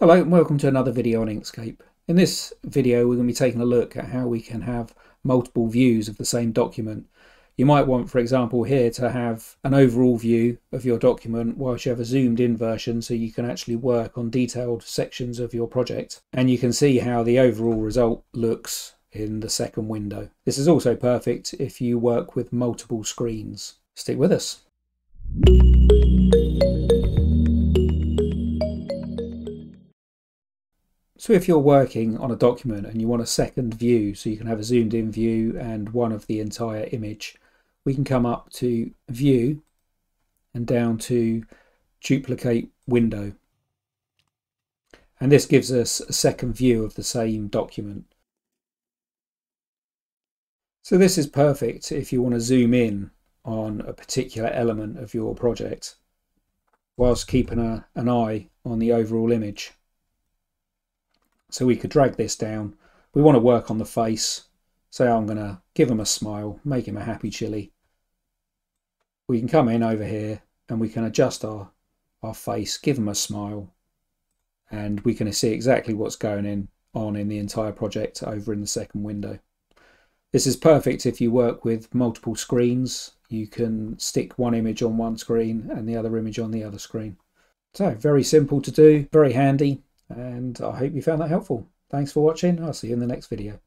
Hello and welcome to another video on Inkscape. In this video we're going to be taking a look at how we can have multiple views of the same document. You might want for example here to have an overall view of your document whilst you have a zoomed in version so you can actually work on detailed sections of your project and you can see how the overall result looks in the second window. This is also perfect if you work with multiple screens. Stick with us. So if you're working on a document and you want a second view, so you can have a zoomed in view and one of the entire image, we can come up to View and down to Duplicate Window. And this gives us a second view of the same document. So this is perfect if you want to zoom in on a particular element of your project whilst keeping a, an eye on the overall image. So we could drag this down. We want to work on the face. So I'm going to give him a smile, make him a happy chili. We can come in over here and we can adjust our, our face, give him a smile. And we can see exactly what's going in, on in the entire project over in the second window. This is perfect if you work with multiple screens. You can stick one image on one screen and the other image on the other screen. So very simple to do, very handy and I hope you found that helpful. Thanks for watching. I'll see you in the next video.